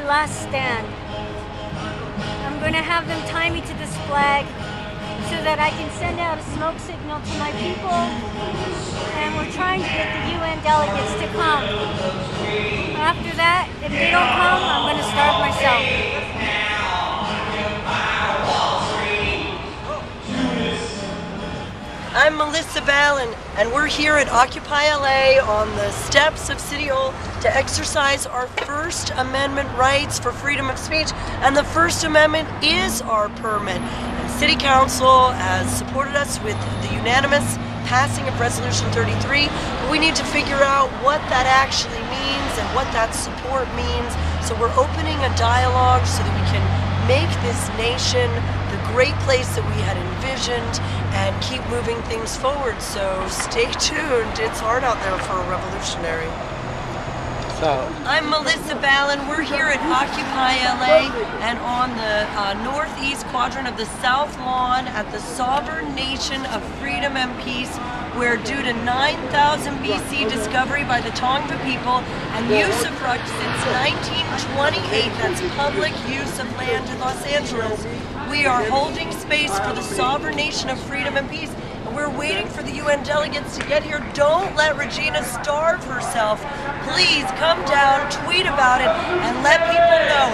last stand. I'm going to have them tie me to this flag so that I can send out a smoke signal to my people. And we're trying to get the UN delegates to come. After that, if they don't come, I'm going to starve myself. I'm Melissa Balin, and we're here at Occupy LA on the steps of City Hall to exercise our First Amendment rights for freedom of speech. And the First Amendment is our permit. And City Council has supported us with the unanimous passing of Resolution 33. But we need to figure out what that actually means and what that support means. So we're opening a dialogue so that we can make this nation the great place that we had envisioned and keep moving things forward. So stay tuned. It's hard out there for a revolutionary. I'm Melissa Balin. We're here at Occupy LA and on the uh, northeast quadrant of the South Lawn at the sovereign nation of freedom and peace, where due to 9000 BC discovery by the Tongva people and use usufruct since 1928, that's public use of land in Los Angeles, we are holding space for the sovereign nation of freedom and peace. We're waiting for the UN delegates to get here. Don't let Regina starve herself. Please come down, tweet about it, and let people know